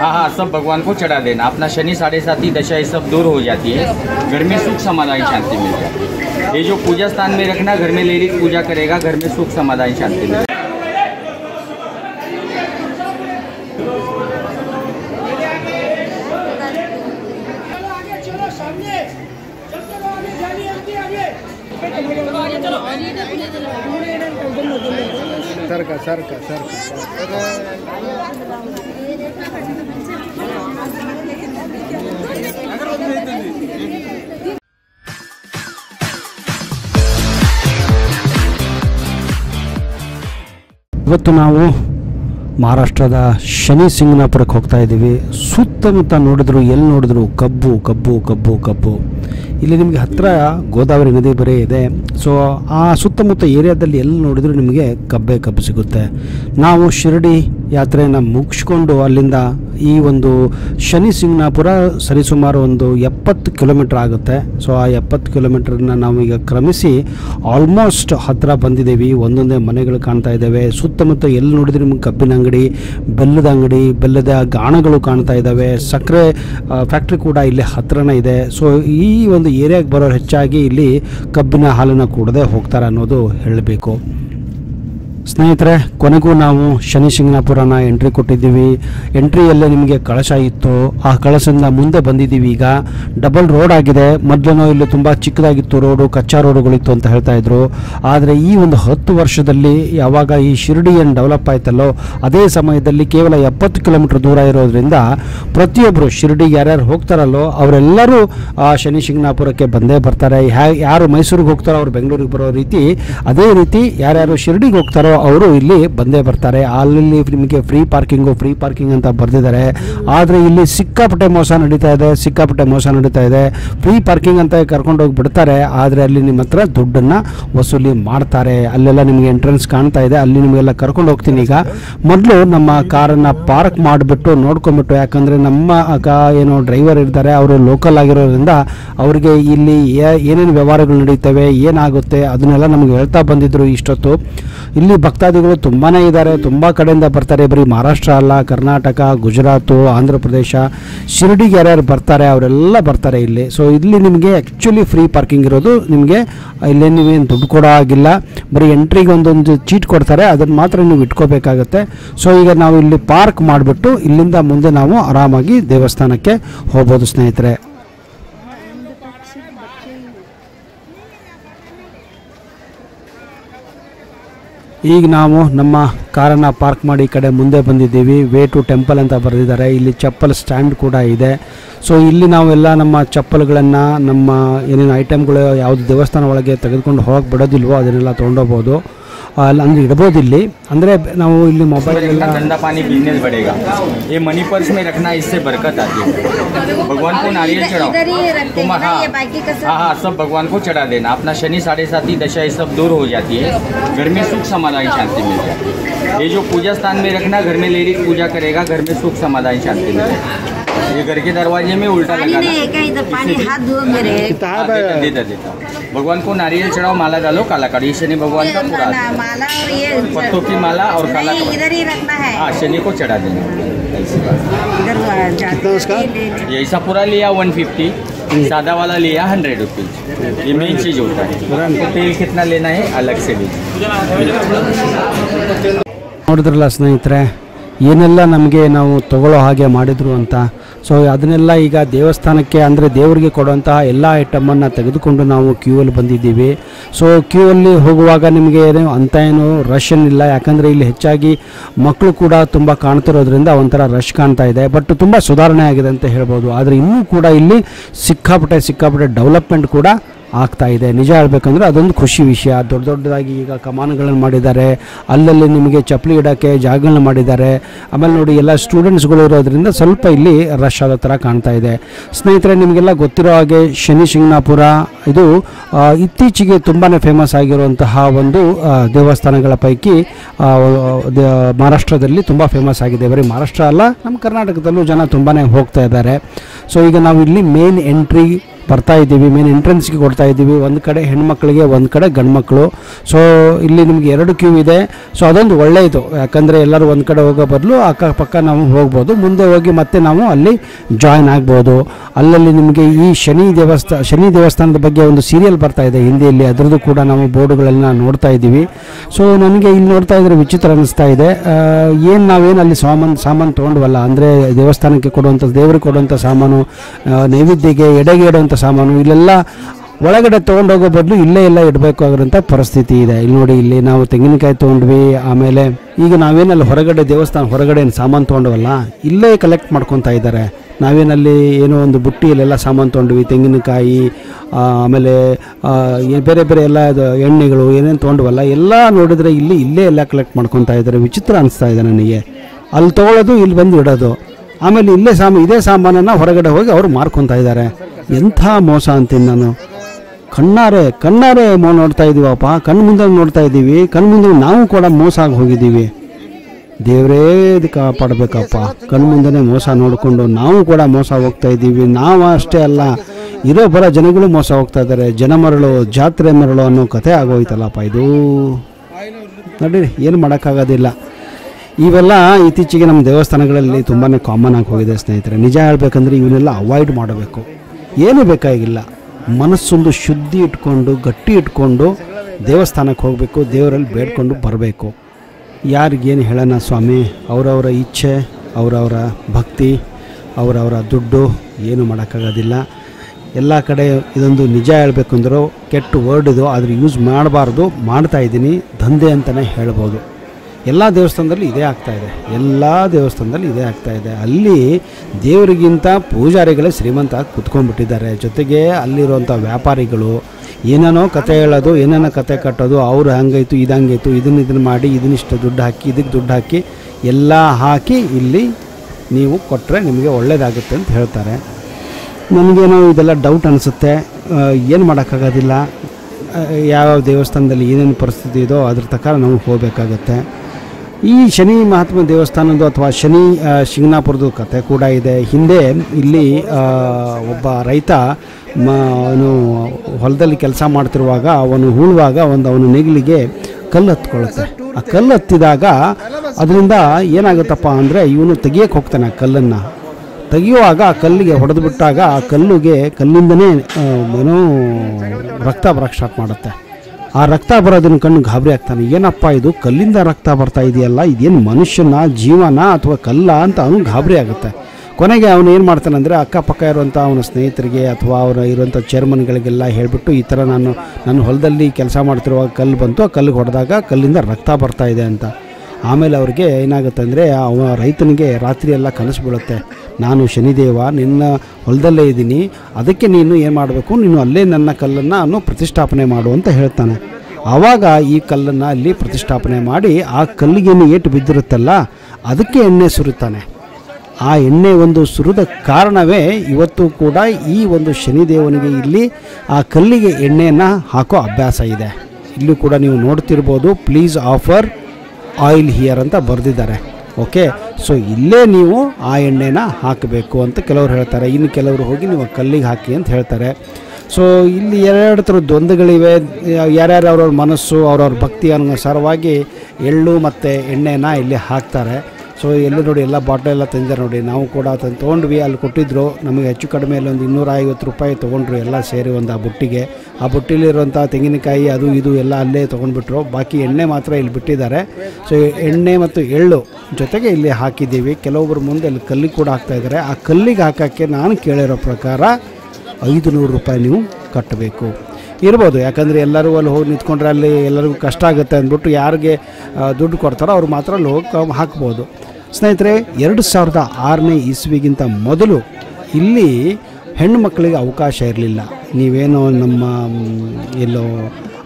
हाँ हाँ सब भगवान को चढ़ा देना। अपना शनि साढ़े साथी दशा ये सब दूर हो जाती है। घर में सुख समाधान शांति मिल जाती है। ये जो पूजा स्थान में रखना घर में लेडीज़ पूजा करेगा घर में सुख समाधान शांति मिल जाती है। चलो आगे चलो सामने ಇವತ್ತು ನಾವು ಮಹಾರಾಷ್ಟ್ರದ ಶನಿ ಸಿಂಗನಾಪುರಕ್ಕೆ ಹೋಗ್ತಾ ಇದ್ದೀವಿ. ಸುತ್ತಮುತ್ತ ನೋಡಿದ್ರು, ಎಲ್ಲಿ ನೋಡಿದ್ರು? ಕಬ್ಬು ಕಬ್ಬು ಕಬ್ಬು ಕಬ್ಬು. ಇಲ್ಲಿ ನಿಮಗೆ ಹತ್ತಿರ ಗೋದಾವರಿ ನದಿ ಬರೀ ಇದೆ. ಸೊ ಆ ಸುತ್ತಮುತ್ತ ಏರಿಯಾದಲ್ಲಿ ಎಲ್ಲಿ ನೋಡಿದ್ರು ನಿಮಗೆ ಕಬ್ಬೆ ಕಬ್ಬು ಸಿಗುತ್ತೆ. ನಾವು ಶಿರಡಿ ಯಾತ್ರೆಯನ್ನು ಮುಗಿಸ್ಕೊಂಡು ಅಲ್ಲಿಂದ ಈ ಒಂದು ಶನಿ ಸಿಂಗ್ನಾಪುರ ಸರಿಸುಮಾರು ಒಂದು ಎಪ್ಪತ್ತು ಕಿಲೋಮೀಟ್ರ್ ಆಗುತ್ತೆ. ಸೊ, ಆ ಎಪ್ಪತ್ತು ಕಿಲೋಮೀಟ್ರನ್ನ ನಾವು ಈಗ ಕ್ರಮಿಸಿ ಆಲ್ಮೋಸ್ಟ್ ಹತ್ತಿರ ಬಂದಿದ್ದೀವಿ. ಒಂದೊಂದೇ ಮನೆಗಳು ಕಾಣ್ತಾ ಇದ್ದಾವೆ. ಸುತ್ತಮುತ್ತ ಎಲ್ಲಿ ನೋಡಿದ್ರೆ ನಿಮ್ಗೆ ಕಬ್ಬಿನ ಅಂಗಡಿ, ಬೆಲ್ಲದ ಅಂಗಡಿ, ಬೆಲ್ಲದ ಗಾಣಗಳು ಕಾಣ್ತಾ ಇದ್ದಾವೆ. ಸಕ್ಕರೆ ಫ್ಯಾಕ್ಟ್ರಿ ಕೂಡ ಇಲ್ಲಿ ಹತ್ತಿರನೇ ಇದೆ. ಸೊ, ಈ ಒಂದು ಏರಿಯಾಗೆ ಬರೋರು ಹೆಚ್ಚಾಗಿ ಇಲ್ಲಿ ಕಬ್ಬಿನ ಹಾಲನ್ನು ಕೂಡದೆ ಹೋಗ್ತಾರೆ ಅನ್ನೋದು ಹೇಳಬೇಕು. ಸ್ನೇಹಿತರೆ, ಕೊನೆಗೂ ನಾವು ಶನಿ ಶಿಂಗನಾಪುರನ ಎಂಟ್ರಿ ಕೊಟ್ಟಿದ್ದೀವಿ. ಎಂಟ್ರಿಯಲ್ಲೇ ನಿಮಗೆ ಕಳಶ ಇತ್ತು. ಆ ಕಳಶದಿಂದ ಮುಂದೆ ಬಂದಿದ್ದೀವಿ ಈಗ. ಡಬಲ್ ರೋಡ್ ಆಗಿದೆ. ಮೊದಲೇನೋ ಇಲ್ಲಿ ತುಂಬ ಚಿಕ್ಕದಾಗಿತ್ತು ರೋಡು ಕಚ್ಚಾ ರೋಡುಗಳಿತ್ತು ಅಂತ ಹೇಳ್ತಾ ಇದ್ರು. ಆದರೆ ಈ ಒಂದು ಹತ್ತು ವರ್ಷದಲ್ಲಿ ಯಾವಾಗ ಈ ಶಿರಡಿ ಏನು ಡೆವಲಪ್ ಆಯ್ತಲ್ಲೋ, ಅದೇ ಸಮಯದಲ್ಲಿ ಕೇವಲ ಎಪ್ಪತ್ತು ಕಿಲೋಮೀಟರ್ ದೂರ ಇರೋದ್ರಿಂದ ಪ್ರತಿಯೊಬ್ಬರು ಶಿರಡಿಗೆ ಯಾರ್ಯಾರು ಹೋಗ್ತಾರಲ್ಲೋ, ಅವರೆಲ್ಲರೂ ಆ ಶನಿ ಶಿಂಗನಾಪುರಕ್ಕೆ ಬಂದೇ ಬರ್ತಾರೆ. ಯಾರು ಮೈಸೂರಿಗೆ ಹೋಗ್ತಾರೋ, ಅವ್ರು ಬೆಂಗಳೂರಿಗೆ ಬರೋ ರೀತಿ, ಅದೇ ರೀತಿ ಯಾರ್ಯಾರು ಶಿರಡಿಗೆ ಹೋಗ್ತಾರೋ ಅವರು ಇಲ್ಲಿ ಬಂದೇ ಬರ್ತಾರೆ. ಅಲ್ಲಿ ನಿಮಗೆ ಫ್ರೀ ಪಾರ್ಕಿಂಗು ಫ್ರೀ ಪಾರ್ಕಿಂಗ್ ಅಂತ ಬರೆದಿದ್ದಾರೆ. ಆದರೆ ಇಲ್ಲಿ ಸಿಕ್ಕಾಪಟ್ಟೆ ಮೋಸ ನಡೀತಾ ಇದೆ, ಸಿಕ್ಕಾಪಟ್ಟೆ ಮೋಸ ನಡೀತಾ ಇದೆ. ಫ್ರೀ ಪಾರ್ಕಿಂಗ್ ಅಂತ ಕರ್ಕೊಂಡೋಗಿ ಬಿಡ್ತಾರೆ ಆದರೆ ಅಲ್ಲಿ ನಿಮ್ಮ ಹತ್ರ ದುಡ್ಡನ್ನು ವಸೂಲಿ ಮಾಡ್ತಾರೆ. ಅಲ್ಲೆಲ್ಲ ನಿಮಗೆ ಎಂಟ್ರೆನ್ಸ್ ಕಾಣ್ತಾ ಇದೆ. ಅಲ್ಲಿ ನಿಮಗೆಲ್ಲ ಕರ್ಕೊಂಡು ಹೋಗ್ತೀನಿ ಈಗ. ಮೊದಲು ನಮ್ಮ ಕಾರನ್ನು ಪಾರ್ಕ್ ಮಾಡಿಬಿಟ್ಟು ನೋಡ್ಕೊಂಬಿಟ್ಟು ಯಾಕಂದರೆ ನಮ್ಮ ಏನು ಡ್ರೈವರ್ ಇರ್ತಾರೆ, ಅವರು ಲೋಕಲ್ ಆಗಿರೋದ್ರಿಂದ ಅವರಿಗೆ ಇಲ್ಲಿ ಏನೇನು ವ್ಯವಹಾರಗಳು ನಡೀತವೆ, ಏನಾಗುತ್ತೆ, ಅದನ್ನೆಲ್ಲ ನಮಗೆ ಹೇಳ್ತಾ ಬಂದಿದ್ರು ಇಷ್ಟೊತ್ತು. ಇಲ್ಲಿ ಭಕ್ತಾದಿಗಳು ತುಂಬಾ ಇದ್ದಾರೆ, ತುಂಬ ಕಡೆಯಿಂದ ಬರ್ತಾರೆ. ಬರೀ ಮಹಾರಾಷ್ಟ್ರ ಅಲ್ಲ, ಕರ್ನಾಟಕ, ಗುಜರಾತು, ಆಂಧ್ರ ಪ್ರದೇಶ, ಶಿರಡಿಗೆ ಯಾರ್ಯಾರು ಬರ್ತಾರೆ, ಅವರೆಲ್ಲ ಬರ್ತಾರೆ ಇಲ್ಲಿ. ಸೊ ಇಲ್ಲಿ ನಿಮಗೆ ಆ್ಯಕ್ಚುಲಿ ಫ್ರೀ ಪಾರ್ಕಿಂಗ್ ಇರೋದು. ನಿಮಗೆ ಇಲ್ಲಿ ನೀವೇನು ದುಡ್ಡು ಕೊಡೋ ಆಗಿಲ್ಲ. ಬರೀ ಎಂಟ್ರಿಗೆ ಒಂದೊಂದು ಚೀಟ್ ಕೊಡ್ತಾರೆ. ಅದನ್ನು ಮಾತ್ರ ನೀವು ಇಟ್ಕೋಬೇಕಾಗತ್ತೆ. ಸೊ ಈಗ ನಾವು ಇಲ್ಲಿ ಪಾರ್ಕ್ ಮಾಡಿಬಿಟ್ಟು ಇಲ್ಲಿಂದ ಮುಂದೆ ನಾವು ಆರಾಮಾಗಿ ದೇವಸ್ಥಾನಕ್ಕೆ ಹೋಗ್ಬೋದು ಸ್ನೇಹಿತರೆ. ಈಗ ನಾವು ನಮ್ಮ ಕಾರನ್ನು ಪಾರ್ಕ್ ಮಾಡಿ ಈ ಕಡೆ ಮುಂದೆ ಬಂದಿದ್ದೀವಿ. ವೇ ಟು ಟೆಂಪಲ್ ಅಂತ ಬರೆದಿದ್ದಾರೆ. ಇಲ್ಲಿ ಚಪ್ಪಲ್ ಸ್ಟ್ಯಾಂಡ್ ಕೂಡ ಇದೆ. ಸೊ ಇಲ್ಲಿ ನಾವೆಲ್ಲ ನಮ್ಮ ಚಪ್ಪಲ್ಗಳನ್ನು, ನಮ್ಮ ಏನೇನು ಐಟಮ್ಗಳು ಯಾವುದು ದೇವಸ್ಥಾನ ಒಳಗೆ ತೆಗೆದುಕೊಂಡು ಹೋಗಿ ಬಿಡೋದಿಲ್ವೋ ಅದನ್ನೆಲ್ಲ ತೊಗೊಂಡೋಗ್ಬೋದು. ಅಲ್ಲಿ ಅಂದರೆ ಇಡ್ಬೋದು ಇಲ್ಲಿ ಅಂದರೆ ನಾವು ಇಲ್ಲಿ ಮೊಬೈಲ್ ಎಲ್ಲ इतना गंदा पानी बिजनेस बढ़ेगा ये मनी पर्स में रखना इससे बरकत आती है भगवान को नारियल चढ़ाओ इधर ही रखते तुम हैं ना, हाँ ये बाकी का सब- हाँ हाँ सब भगवान को चढ़ा देना अपना शनि साढ़े साथी दशा ये सब दूर हो जाती है घर में सुख समाधान शांति मिल जाती है ये जो पूजा स्थान में रखना घर में लेडीज पूजा करेगा घर में सुख समाधान शांति मिल जाती है ये घर के दरवाजे में उल्टा पानी लगाना नहीं है क्या इधर पानी हाथ धो मेरे हाँ, देता देता देता भगवान को नारियल चढ़ाओ माला डालो काला काढ़ ये शनि भगवान का पूरा ना, माला और ये पत्तों की माला और काला नहीं कपड़ा इधर ही रखना है हाँ शनि को चढ़ा देना ऐसी बात इधर वहाँ जाते उसका? हैं, ले ले। ये ऐसा पूरा लिया 150 सादा वाला लिया हंड्रेड रुपीज ये मेन चीज होता है तो तेल कितना लेना है अलग से लीजिए ನೋಡಿದ್ರಲ್ಲ ಸ್ನೇಹಿತರೆ ಏನೆಲ್ಲ ನಮಗೆ ನಾವು ತಗೊಳ್ಳೋ ಹಾಗೆ ಮಾಡಿದರು ಅಂತ ಸೊ ಅದನ್ನೆಲ್ಲ ಈಗ ದೇವಸ್ಥಾನಕ್ಕೆ ಅಂದರೆ ದೇವರಿಗೆ ಕೊಡುವಂತಹ ಎಲ್ಲ ಐಟಮನ್ನು ತೆಗೆದುಕೊಂಡು ನಾವು ಕ್ಯೂ ಅಲ್ಲಿ ಬಂದಿದ್ದೀವಿ. ಸೊ ಕ್ಯೂ ಅಲ್ಲಿ ಹೋಗುವಾಗ ನಿಮಗೆ ಏನು ಅಂತ ಏನು ರಶ್ ಏನಿಲ್ಲ. ಯಾಕಂದರೆ ಇಲ್ಲಿ ಹೆಚ್ಚಾಗಿ ಮಕ್ಕಳು ಕೂಡ ತುಂಬ ಕಾಣ್ತಿರೋದ್ರಿಂದ ಒಂಥರ ರಶ್ ಕಾಣ್ತಾ ಇದೆ. ಬಟ್ ತುಂಬ ಸುಧಾರಣೆ ಆಗಿದೆ ಅಂತ ಹೇಳ್ಬೋದು. ಆದರೆ ಇನ್ನೂ ಕೂಡ ಇಲ್ಲಿ ಸಿಕ್ಕಾಪಟ್ಟೆ ಸಿಕ್ಕಾಪಟ್ಟೆ ಡೆವಲಪ್ಮೆಂಟ್ ಕೂಡ ಆಗ್ತಾ ಇದೆ. ನಿಜ ಹೇಳಬೇಕಂದ್ರೆ ಅದೊಂದು ಖುಷಿ ವಿಷಯ. ದೊಡ್ಡ ದೊಡ್ಡದಾಗಿ ಈಗ ಕಮಾನುಗಳನ್ನು ಮಾಡಿದ್ದಾರೆ. ಅಲ್ಲಲ್ಲಿ ನಿಮಗೆ ಚಪ್ಪಲಿ ಇಡೋಕ್ಕೆ ಜಾಗಗಳನ್ನ ಮಾಡಿದ್ದಾರೆ. ಆಮೇಲೆ ನೋಡಿ, ಎಲ್ಲ ಸ್ಟೂಡೆಂಟ್ಸ್ಗಳು ಇರೋದ್ರಿಂದ ಸ್ವಲ್ಪ ಇಲ್ಲಿ ರಶ್ ಆದ ಥರ ಕಾಣ್ತಾ ಇದೆ. ಸ್ನೇಹಿತರೆ, ನಿಮಗೆಲ್ಲ ಗೊತ್ತಿರೋ ಹಾಗೆ ಶನಿ ಶಿಂಗ್ನಾಪುರ ಇದು ಇತ್ತೀಚೆಗೆ ತುಂಬಾ ಫೇಮಸ್ ಆಗಿರುವಂತಹ ಒಂದು ದೇವಸ್ಥಾನಗಳ ಪೈಕಿ ಮಹಾರಾಷ್ಟ್ರದಲ್ಲಿ ತುಂಬ ಫೇಮಸ್ ಆಗಿದೆ. ಬರೀ ಮಹಾರಾಷ್ಟ್ರ ಅಲ್ಲ, ನಮ್ಮ ಕರ್ನಾಟಕದಲ್ಲೂ ಜನ ತುಂಬಾ ಹೋಗ್ತಾ ಇದ್ದಾರೆ. ಸೊ ಈಗ ನಾವು ಇಲ್ಲಿ ಮೇನ್ ಎಂಟ್ರಿ ಬರ್ತಾ ಇದ್ದೀವಿ ಮೇನ್ ಎಂಟ್ರೆನ್ಸ್ಗೆ ಕೊಡ್ತಾ ಇದ್ದೀವಿ. ಒಂದು ಕಡೆ ಹೆಣ್ಮಕ್ಳಿಗೆ, ಒಂದು ಕಡೆ ಗಂಡ್ಮಕ್ಳು. ಸೊ ಇಲ್ಲಿ ನಿಮಗೆ ಎರಡು ಕ್ಯೂ ಇದೆ. ಸೊ ಅದೊಂದು ಒಳ್ಳೆಯದು. ಯಾಕಂದರೆ ಎಲ್ಲರೂ ಒಂದು ಕಡೆ ಹೋಗೋ ಬದಲು ಅಕ್ಕಪಕ್ಕ ನಾವು ಹೋಗ್ಬೋದು. ಮುಂದೆ ಹೋಗಿ ಮತ್ತೆ ನಾವು ಅಲ್ಲಿ ಜಾಯ್ನ್ ಆಗ್ಬೋದು. ಅಲ್ಲಲ್ಲಿ ನಿಮಗೆ ಈ ಶನಿ ದೇವಸ್ಥಾನ ಶನಿ ದೇವಸ್ಥಾನದ ಬಗ್ಗೆ ಒಂದು ಸೀರಿಯಲ್ ಬರ್ತಾ ಇದೆ ಹಿಂದಿಯಲ್ಲಿ. ಅದರದ್ದು ಕೂಡ ನಾವು ಬೋರ್ಡುಗಳನ್ನ ನೋಡ್ತಾ ಇದ್ದೀವಿ. ಸೊ ನನಗೆ ಇಲ್ಲಿ ನೋಡ್ತಾ ಇದ್ರೆ ವಿಚಿತ್ರ ಅನ್ನಿಸ್ತಾ ಇದೆ. ಏನು ನಾವೇನು ಅಲ್ಲಿ ಸಾಮಾನು ಸಾಮಾನು ತೊಗೊಂಡ್ವಲ್ಲ? ಅಂದರೆ ದೇವಸ್ಥಾನಕ್ಕೆ ಕೊಡುವಂಥ ದೇವರಿಗೆ ಕೊಡುವಂಥ ಸಾಮಾನು ನೈವೇದ್ಯಕ್ಕೆ ಎಡೆಗೆ ಇಡುವಂಥ ಸಾಮಾನು ಇಲ್ಲೆಲ್ಲ ಒಳಗಡೆ ತೊಗೊಂಡೋಗೋ ಬದಲು ಇಲ್ಲೇ ಎಲ್ಲ ಇಡಬೇಕಾಗಿರೋಂಥ ಪರಿಸ್ಥಿತಿ ಇದೆ. ಇಲ್ಲಿ ನೋಡಿ, ಇಲ್ಲಿ ನಾವು ತೆಂಗಿನಕಾಯಿ ತೊಗೊಂಡ್ವಿ, ಆಮೇಲೆ ಈಗ ನಾವೇನಲ್ಲಿ ಹೊರಗಡೆ ದೇವಸ್ಥಾನ ಹೊರಗಡೆ ಏನು ಸಾಮಾನು ತೊಗೊಂಡವಲ್ಲ, ಇಲ್ಲೇ ಕಲೆಕ್ಟ್ ಮಾಡ್ಕೊತಾ ಇದ್ದಾರೆ. ನಾವೇನಲ್ಲಿ ಏನೋ ಒಂದು ಬುಟ್ಟಿಯಲ್ಲೆಲ್ಲ ಸಾಮಾನು ತೊಗೊಂಡ್ವಿ, ತೆಂಗಿನಕಾಯಿ ಆಮೇಲೆ ಬೇರೆ ಬೇರೆ ಎಲ್ಲ ಎಣ್ಣೆಗಳು ಏನೇನು ತೊಗೊಂಡವಲ್ಲ, ಎಲ್ಲ ನೋಡಿದರೆ ಇಲ್ಲಿ ಇಲ್ಲೇ ಎಲ್ಲ ಕಲೆಕ್ಟ್ ಮಾಡ್ಕೊತಾ ಇದ್ದಾರೆ. ವಿಚಿತ್ರ ಅನಿಸ್ತಾ ಇದೆ ನನಗೆ. ಅಲ್ಲಿ ತೊಗೊಳ್ಳೋದು, ಇಲ್ಲಿ ಬಂದು ಇಡೋದು. ಆಮೇಲೆ ಇಲ್ಲೇ ಸಾಮ, ಇದೇ ಸಾಮಾನನ್ನು ಹೊರಗಡೆ ಹೋಗಿ ಅವರು ಮಾರ್ಕೊತಾ ಇದ್ದಾರೆ. ಎಂಥ ಮೋಸ ಅಂತೀನಿ ನಾನು. ಕಣ್ಣಾರೆ ಕಣ್ಣಾರೆ ಮೋ ನೋಡ್ತಾ ಇದ್ದೀವಪ್ಪ. ಕಣ್ಣು ಮುಂದೆ ನೋಡ್ತಾ ಇದ್ದೀವಿ. ಕಣ್ಣು ಮುಂದೆ ನಾವು ಕೂಡ ಮೋಸ ಆಗಿ ಹೋಗಿದ್ದೀವಿ. ದೇವರೇ ಇದು ಕಾಪಾಡಬೇಕಪ್ಪ. ಕಣ್ಣು ಮುಂದೆ ಮೋಸ ನೋಡಿಕೊಂಡು ನಾವು ಕೂಡ ಮೋಸ ಹೋಗ್ತಾ ಇದ್ದೀವಿ. ನಾವು ಅಷ್ಟೇ ಅಲ್ಲ, ಇರೋ ಬರೋ ಜನಗಳು ಮೋಸ ಹೋಗ್ತಾ ಇದ್ದಾರೆ ಜನ ಮರಳು, ಜಾತ್ರೆ ಮರಳು ಅನ್ನೋ ಕಥೆ ಆಗೋಯ್ತಲ್ಲಪ್ಪ ಇದು. ನೋಡಿರಿ, ಏನು ಮಾಡೋಕ್ಕಾಗೋದಿಲ್ಲ. ಇವೆಲ್ಲ ಇತ್ತೀಚೆಗೆ ನಮ್ಮ ದೇವಸ್ಥಾನಗಳಲ್ಲಿ ತುಂಬಾ ಕಾಮನ್ ಆಗಿ ಹೋಗಿದೆ ಸ್ನೇಹಿತರೆ. ನಿಜ ಹೇಳ್ಬೇಕಂದ್ರೆ ಇವನ್ನೆಲ್ಲ ಅವಾಯ್ಡ್ ಮಾಡಬೇಕು. ಏನೂ ಬೇಕಾಗಿಲ್ಲ. ಮನಸ್ಸೊಂದು ಶುದ್ಧಿ ಇಟ್ಕೊಂಡು, ಗಟ್ಟಿ ಇಟ್ಕೊಂಡು ದೇವಸ್ಥಾನಕ್ಕೆ ಹೋಗಬೇಕು, ದೇವರಲ್ಲಿ ಬೇಡ್ಕೊಂಡು ಬರಬೇಕು. ಯಾರಿಗೇನು ಹೇಳೋಣ ಸ್ವಾಮಿ? ಅವರವರ ಇಚ್ಛೆ, ಅವರವರ ಭಕ್ತಿ, ಅವರವರ ದುಡ್ಡು ಏನು ಮಾಡೋಕ್ಕಾಗೋದಿಲ್ಲ. ಎಲ್ಲ ಕಡೆ ಇದೊಂದು ನಿಜ ಹೇಳಬೇಕು ಕೆಟ್ಟ ವರ್ಡ್ ಇದು, ಆದರೆ ಯೂಸ್ ಮಾಡಬಾರ್ದು, ಮಾಡ್ತಾ ಇದ್ದೀನಿ, ದಂಧೆ ಅಂತಲೇ ಹೇಳ್ಬೋದು. ಎಲ್ಲ ದೇವಸ್ಥಾನದಲ್ಲಿ ಇದೇ ಆಗ್ತಾ ಇದೆ. ಎಲ್ಲ ದೇವಸ್ಥಾನದಲ್ಲಿ ಇದೇ ಇದೆ. ಅಲ್ಲಿ ದೇವರಿಗಿಂತ ಪೂಜಾರಿಗಳೇ ಶ್ರೀಮಂತ ಕುತ್ಕೊಂಡ್ಬಿಟ್ಟಿದ್ದಾರೆ. ಜೊತೆಗೆ ಅಲ್ಲಿರುವಂಥ ವ್ಯಾಪಾರಿಗಳು, ಏನೇನೋ ಕತೆ ಹೇಳೋದು, ಏನೇನೋ ಕತೆ ಕಟ್ಟೋದು, ಅವ್ರು ಹಂಗಾಯ್ತು ಇದು ಹಂಗಾಯ್ತು ಇದನ್ನ ಇದನ್ನು ಮಾಡಿ ಇದನ್ನಿಷ್ಟು ದುಡ್ಡು ಹಾಕಿ ಇದಕ್ಕೆ ದುಡ್ಡು ಹಾಕಿ, ಎಲ್ಲ ಹಾಕಿ ಇಲ್ಲಿ ನೀವು ಕೊಟ್ಟರೆ ನಿಮಗೆ ಒಳ್ಳೆಯದಾಗುತ್ತೆ ಅಂತ ಹೇಳ್ತಾರೆ. ನನಗೇನೋ ಇದೆಲ್ಲ ಡೌಟ್ ಅನಿಸುತ್ತೆ. ಏನು ಮಾಡೋಕ್ಕಾಗೋದಿಲ್ಲ. ಯಾವ್ಯಾವ ಯಾವ ದೇವಸ್ಥಾನದಲ್ಲಿ ಏನೇನು ಪರಿಸ್ಥಿತಿ ಇದೋ ಅದ್ರ ಪ್ರಕಾರ ನಾವು ಹೋಗಬೇಕಾಗತ್ತೆ. ಈ ಶನಿ ಮಹಾತ್ಮ ದೇವಸ್ಥಾನದ್ದು ಅಥವಾ ಶನಿ ಶಿಂಗ್ನಾಪುರದ ಕತೆ ಕೂಡ ಇದೆ. ಹಿಂದೆ ಇಲ್ಲಿ ಒಬ್ಬ ರೈತ, ಮ, ಅವನು ಹೊಲದಲ್ಲಿ ಕೆಲಸ ಮಾಡ್ತಿರುವಾಗ ಅವನು ಹೂಳುವಾಗ ಒಂದು ಅವನು ನೇಗಿಲಿಗೆ ಕಲ್ಲು ಹತ್ಕೊಳ್ಳುತ್ತೆ ಆ ಕಲ್ಲು ಹತ್ತಿದಾಗ ಅದರಿಂದ ಏನಾಗುತ್ತಪ್ಪ ಅಂದರೆ ಇವನು ತೆಗಿಯಕ್ಕೆ ಹೋಗ್ತಾನೆ ಆ ಕಲ್ಲನ್ನು. ತೆಗೆಯುವಾಗ ಆ ಕಲ್ಲಿಗೆ ಹೊಡೆದು ಬಿಟ್ಟಾಗ ಆ ಕಲ್ಲಿಗೆ ಕಲ್ಲಿಂದನೇ ಏನೋ ರಕ್ತ ಬರಕ್ಕೆ ಸ್ಟಾರ್ಟ್ ಮಾಡುತ್ತೆ. ಆ ರಕ್ತ ಬರೋದನ್ನು ಕಣ್ಣು ಗಾಬರಿ ಆಗ್ತಾನೆ. ಏನಪ್ಪ ಇದು? ಕಲ್ಲಿಂದ ರಕ್ತ ಬರ್ತಾ ಇದೆಯಲ್ಲ, ಇದೇನು ಮನುಷ್ಯನ ಜೀವನ ಅಥವಾ ಕಲ್ಲ ಅಂತ ಅವನು ಗಾಬರಿ ಆಗುತ್ತೆ. ಕೊನೆಗೆ ಅವನು ಏನು ಮಾಡ್ತಾನೆ ಅಂದರೆ ಅಕ್ಕಪಕ್ಕ ಇರುವಂಥ ಅವನ ಸ್ನೇಹಿತರಿಗೆ ಅಥವಾ ಅವರ ಇರುವಂಥ ಚೇರ್ಮನ್ಗಳಿಗೆಲ್ಲ ಹೇಳಿಬಿಟ್ಟು, ಈ ಥರ ನಾನು, ನನ್ನ ಹೊಲದಲ್ಲಿ ಕೆಲಸ ಮಾಡ್ತಿರುವಾಗ ಕಲ್ಲು ಬಂತು, ಆ ಕಲ್ಲಿಗೆ ಹೊಡೆದಾಗ ಕಲ್ಲಿಂದ ರಕ್ತ ಬರ್ತಾ ಇದೆ ಅಂತ. ಆಮೇಲೆ ಅವ್ರಿಗೆ ಏನಾಗುತ್ತೆ ಅಂದರೆ ಅವ ರೈತನಿಗೆ ರಾತ್ರಿ ಎಲ್ಲ ಕನಸು ಬೀಳುತ್ತೆ. ನಾನು ಶನಿದೇವ, ನಿನ್ನ ಹೊಲದಲ್ಲೇ ಇದ್ದೀನಿ. ಅದಕ್ಕೆ ನೀನು ಏನು ಮಾಡಬೇಕು? ನೀನು ಅಲ್ಲೇ ನನ್ನ ಕಲ್ಲನ್ನು ಅನ್ನು ಪ್ರತಿಷ್ಠಾಪನೆ ಮಾಡು ಅಂತ ಹೇಳ್ತಾನೆ. ಆವಾಗ ಈ ಕಲ್ಲನ್ನು ಅಲ್ಲಿ ಪ್ರತಿಷ್ಠಾಪನೆ ಮಾಡಿ ಆ ಕಲ್ಲಿಗೇನು ಏಟು ಬಿದ್ದಿರುತ್ತಲ್ಲ, ಅದಕ್ಕೆ ಎಣ್ಣೆ ಸುರುತ್ತಾನೆ. ಆ ಎಣ್ಣೆ ಒಂದು ಸುರಿದ ಕಾರಣವೇ ಇವತ್ತು ಕೂಡ ಈ ಒಂದು ಶನಿದೇವನಿಗೆ ಇಲ್ಲಿ ಆ ಕಲ್ಲಿಗೆ ಎಣ್ಣೆಯನ್ನು ಹಾಕೋ ಅಭ್ಯಾಸ ಇದೆ. ಇಲ್ಲೂ ಕೂಡ ನೀವು ನೋಡ್ತಿರ್ಬೋದು ಪ್ಲೀಸ್ ಆಫರ್ ಆಯಿಲ್ ಹಿಯರ್ ಅಂತ ಬರೆದಿದ್ದಾರೆ. ಓಕೆ ಸೊ ಇಲ್ಲೇ ನೀವು ಆ ಎಣ್ಣೆನ ಹಾಕಬೇಕು ಅಂತ ಕೆಲವರು ಹೇಳ್ತಾರೆ. ಇನ್ನು ಕೆಲವರು ಹೋಗಿ ನೀವು ಕಲ್ಲಿಗೆ ಹಾಕಿ ಅಂತ ಹೇಳ್ತಾರೆ. ಸೊ ಇಲ್ಲಿ ಎರಡು ಥರ ದ್ವಂದ್ವಗಳಿವೆ. ಯಾರ್ಯಾರು ಅವ್ರವ್ರ ಮನಸ್ಸು, ಅವ್ರವ್ರ ಭಕ್ತಿ ಅನುಸಾರವಾಗಿ ಎಳ್ಳು ಮತ್ತು ಎಣ್ಣೆನ ಇಲ್ಲಿ ಹಾಕ್ತಾರೆ. ಸೊ ಎಲ್ಲ ನೋಡಿ, ಎಲ್ಲ ಬಾಟಲ್ ಎಲ್ಲ ತಂದಿದ್ದಾರೆ ನೋಡಿ. ನಾವು ಕೂಡ ಅದನ್ನು ತೊಗೊಂಡ್ವಿ. ಅಲ್ಲಿ ಕೊಟ್ಟಿದ್ರು. ನಮಗೆ ಹೆಚ್ಚು ಕಡಿಮೆ ಅಲ್ಲಿ ಒಂದು ಇನ್ನೂರ ಐವತ್ತು ರೂಪಾಯಿ ತೊಗೊಂಡ್ರು ಎಲ್ಲ ಸೇರಿ ಒಂದು ಆ ಬುಟ್ಟಿಗೆ. ಆ ಬುಟ್ಟಿಲಿರುವಂಥ ತೆಂಗಿನಕಾಯಿ, ಅದು ಇದು ಎಲ್ಲ ಅಲ್ಲೇ ತೊಗೊಂಡ್ಬಿಟ್ರು. ಬಾಕಿ ಎಣ್ಣೆ ಮಾತ್ರ ಇಲ್ಲಿ ಬಿಟ್ಟಿದ್ದಾರೆ. ಸೊ ಎಣ್ಣೆ ಮತ್ತು ಎಳ್ಳು ಜೊತೆಗೆ ಇಲ್ಲಿ ಹಾಕಿದ್ದೀವಿ. ಕೆಲವೊಬ್ಬರು ಮುಂದೆ ಅಲ್ಲಿ ಕಲ್ಲಿಗೆ ಕೂಡ ಹಾಕ್ತಾಯಿದ್ದಾರೆ ಆ ಕಲ್ಲಿಗೆ ಹಾಕೋಕ್ಕೆ ನಾನು ಕೇಳಿರೋ ಪ್ರಕಾರ ಐದು ನೂರು ರೂಪಾಯಿ ನೀವು ಕಟ್ಟಬೇಕು. ಇರ್ಬೋದು. ಯಾಕಂದರೆ ಎಲ್ಲರೂ ಅಲ್ಲಿ ಹೋಗಿ ನಿಂತ್ಕೊಂಡ್ರೆ ಅಲ್ಲಿ ಎಲ್ಲರಿಗೂ ಕಷ್ಟ ಆಗುತ್ತೆ ಅಂದ್ಬಿಟ್ಟು ಯಾರಿಗೆ ದುಡ್ಡು ಕೊಡ್ತಾರೋ ಅವ್ರು ಮಾತ್ರ ಅಲ್ಲಿ ಹೋಗಿ ಹಾಕ್ಬೋದು. ಸ್ನೇಹಿತರೆ, ಎರಡು ಸಾವಿರದ ಆರನೇ ಇಸ್ವಿಗಿಂತ ಮೊದಲು ಇಲ್ಲಿ ಹೆಣ್ಣು ಮಕ್ಕಳಿಗೆ ಅವಕಾಶ ಇರಲಿಲ್ಲ. ನೀವೇನೋ ನಮ್ಮ ಎಲ್ಲೋ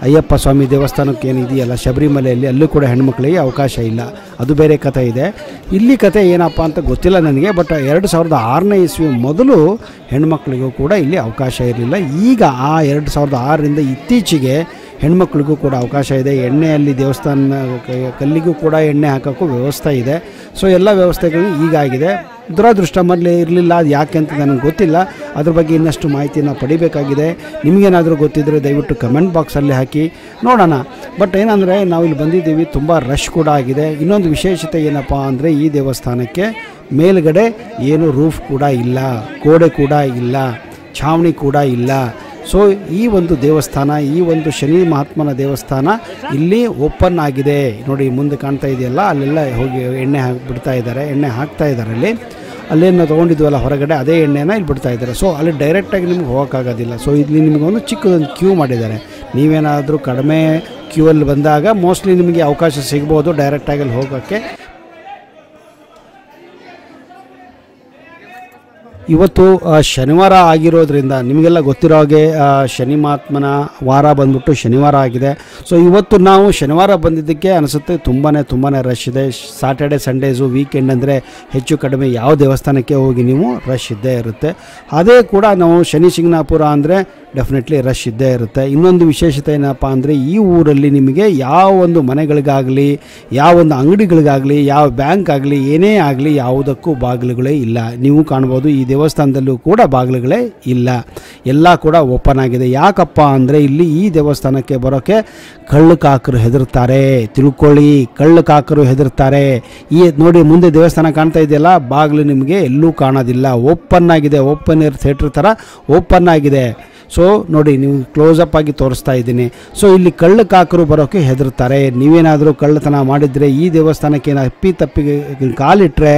ಅಯ್ಯಪ್ಪ ಸ್ವಾಮಿ ದೇವಸ್ಥಾನಕ್ಕೆ ಏನಿದೆಯಲ್ಲ, ಶಬರಿಮಲೆಯಲ್ಲಿ ಅಲ್ಲೂ ಕೂಡ ಹೆಣ್ಮಕ್ಳಿಗೆ ಅವಕಾಶ ಇಲ್ಲ. ಅದು ಬೇರೆ ಕಥೆ ಇದೆ. ಇಲ್ಲಿ ಕತೆ ಏನಪ್ಪ ಅಂತ ಗೊತ್ತಿಲ್ಲ ನನಗೆ, ಬಟ್ ಎರಡು ಸಾವಿರದ ಆರನೇ ಇಸ್ವಿ ಮೊದಲು ಹೆಣ್ಮಕ್ಳಿಗೂ ಕೂಡ ಇಲ್ಲಿ ಅವಕಾಶ ಇರಲಿಲ್ಲ. ಈಗ ಆ ಎರಡು ಸಾವಿರದ ಆರರಿಂದ ಇತ್ತೀಚೆಗೆ ಹೆಣ್ಮಕ್ಳಿಗೂ ಕೂಡ ಅವಕಾಶ ಇದೆ. ಎಣ್ಣೆಯಲ್ಲಿ ದೇವಸ್ಥಾನ ಕಲ್ಲಿಗೂ ಕೂಡ ಎಣ್ಣೆ ಹಾಕೋಕ್ಕೂ ವ್ಯವಸ್ಥೆ ಇದೆ. ಸೊ, ಎಲ್ಲ ವ್ಯವಸ್ಥೆಗಳು ಈಗಾಗಿದೆ. ದುರಾದೃಷ್ಟ ಮೊದಲೇ ಇರಲಿಲ್ಲ, ಅದು ಯಾಕೆ ಅಂತ ನನಗೆ ಗೊತ್ತಿಲ್ಲ. ಅದ್ರ ಬಗ್ಗೆ ಇನ್ನಷ್ಟು ಮಾಹಿತಿಯನ್ನು ಪಡಿಬೇಕಾಗಿದೆ. ನಿಮಗೇನಾದರೂ ಗೊತ್ತಿದ್ದರೆ ದಯವಿಟ್ಟು ಕಮೆಂಟ್ ಬಾಕ್ಸಲ್ಲಿ ಹಾಕಿ. ನೋಡೋಣ. ಬಟ್ ಏನಂದರೆ, ನಾವು ಇಲ್ಲಿ ಬಂದಿದ್ದೀವಿ, ತುಂಬ ರಶ್ ಕೂಡ ಆಗಿದೆ. ಇನ್ನೊಂದು ವಿಶೇಷತೆ ಏನಪ್ಪ ಅಂದರೆ, ಈ ದೇವಸ್ಥಾನಕ್ಕೆ ಮೇಲುಗಡೆ ಏನು ರೂಫ್ ಕೂಡ ಇಲ್ಲ, ಗೋಡೆ ಕೂಡ ಇಲ್ಲ, ಛಾವಣಿ ಕೂಡ ಇಲ್ಲ. ಸೊ ಈ ಒಂದು ದೇವಸ್ಥಾನ, ಈ ಒಂದು ಶನಿ ಮಹಾತ್ಮನ ದೇವಸ್ಥಾನ ಇಲ್ಲಿ ಓಪನ್ ಆಗಿದೆ. ನೋಡಿ, ಮುಂದೆ ಕಾಣ್ತಾ ಇದೆಯಲ್ಲ, ಅಲ್ಲೆಲ್ಲ ಹೋಗಿ ಎಣ್ಣೆ ಹಾಕಿ ಇದ್ದಾರೆ. ಎಣ್ಣೆ ಹಾಕ್ತಾ ಇದ್ದಾರೆ ಅಲ್ಲಿ. ಅಲ್ಲೇನು ತೊಗೊಂಡಿದ್ವಲ್ಲ ಹೊರಗಡೆ, ಅದೇ ಎಣ್ಣೆನ ಇಲ್ಲಿ ಬಿಡ್ತಾ ಇದ್ದಾರೆ. ಸೊ ಅಲ್ಲಿ ಡೈರೆಕ್ಟಾಗಿ ನಿಮ್ಗೆ ಹೋಗೋಕ್ಕಾಗೋದಿಲ್ಲ. ಸೊ ಇಲ್ಲಿ ನಿಮಗೆ ಒಂದು ಚಿಕ್ಕದೊಂದು ಕ್ಯೂ ಮಾಡಿದ್ದಾರೆ. ನೀವೇನಾದರೂ ಕಡಿಮೆ ಕ್ಯೂ ಅಲ್ಲಿ ಬಂದಾಗ ಮೋಸ್ಟ್ಲಿ ನಿಮಗೆ ಅವಕಾಶ ಸಿಗ್ಬೋದು ಡೈರೆಕ್ಟಾಗಿ ಅಲ್ಲಿ ಹೋಗೋಕ್ಕೆ. ಇವತ್ತು ಶನಿವಾರ ಆಗಿರೋದ್ರಿಂದ ನಿಮಗೆಲ್ಲ ಗೊತ್ತಿರೋ ಹಾಗೆ ಶನಿ ಮಹಾತ್ಮನ ವಾರ ಬಂದ್ಬಿಟ್ಟು ಶನಿವಾರ ಆಗಿದೆ. ಸೊ ಇವತ್ತು ನಾವು ಶನಿವಾರ ಬಂದಿದ್ದಕ್ಕೆ ಅನಿಸುತ್ತೆ ತುಂಬಾ ತುಂಬಾ ರಶ್ ಇದೆ. ಸಾಟರ್ಡೆ ಸಂಡೇಸು ವೀಕೆಂಡ್ ಅಂದರೆ ಹೆಚ್ಚು ಕಡಿಮೆ ಯಾವ ದೇವಸ್ಥಾನಕ್ಕೆ ಹೋಗಿ ನೀವು ರಶ್ ಇದ್ದೇ ಇರುತ್ತೆ. ಅದೇ ಕೂಡ ನಾವು ಶನಿ ಸಿಂಗನಾಪುರ ಅಂದರೆ ಡೆಫಿನೆಟ್ಲಿ ರಶ್ ಇದ್ದೇ ಇರುತ್ತೆ. ಇನ್ನೊಂದು ವಿಶೇಷತೆ ಏನಪ್ಪ ಅಂದರೆ ಈ ಊರಲ್ಲಿ ನಿಮಗೆ ಯಾವ ಒಂದು ಮನೆಗಳಿಗಾಗಲಿ, ಯಾವ ಒಂದು ಅಂಗಡಿಗಳಿಗಾಗಲಿ, ಯಾವ ಬ್ಯಾಂಕ್ ಆಗಲಿ, ಏನೇ ಆಗಲಿ ಯಾವುದಕ್ಕೂ ಬಾಗಿಲುಗಳೇ ಇಲ್ಲ. ನೀವು ಕಾಣ್ಬೋದು ಈ ದೇವಸ್ಥಾನದಲ್ಲೂ ಕೂಡ ಬಾಗಿಲುಗಳೇ ಇಲ್ಲ. ಎಲ್ಲ ಕೂಡ ಓಪನ್ ಆಗಿದೆ. ಯಾಕಪ್ಪ ಅಂದರೆ ಇಲ್ಲಿ ಈ ದೇವಸ್ಥಾನಕ್ಕೆ ಬರೋಕ್ಕೆ ಕಳ್ಳು ಕಾಕರು ಹೆದರ್ತಾರೆ ತಿಳ್ಕೊಳ್ಳಿ, ಕಳ್ಳು ಕಾಕರು ಹೆದರ್ತಾರೆ ಈ ನೋಡಿ ಮುಂದೆ ದೇವಸ್ಥಾನ ಕಾಣ್ತಾ ಇದೆಯಲ್ಲ, ಬಾಗಿಲು ನಿಮಗೆ ಎಲ್ಲೂ ಕಾಣೋದಿಲ್ಲ. ಓಪನ್ ಆಗಿದೆ. ಓಪನ್ ಥಿಯೇಟ್ರ್ ಥರ ಓಪನ್ ಆಗಿದೆ. ಸೊ ನೋಡಿ, ನೀವು ಕ್ಲೋಸ್ ಅಪ್ ಆಗಿ ತೋರಿಸ್ತಾ ಇದ್ದೀನಿ. ಸೊ ಇಲ್ಲಿ ಕಳ್ಳ ಕಾಕರು ಬರೋಕ್ಕೆ ಹೆದರ್ತಾರೆ. ನೀವೇನಾದರೂ ಕಳ್ಳತನ ಮಾಡಿದರೆ ಈ ದೇವಸ್ಥಾನಕ್ಕೆ ಅಪ್ಪಿ ತಪ್ಪಿಗೆ ಕಾಲಿಟ್ಟರೆ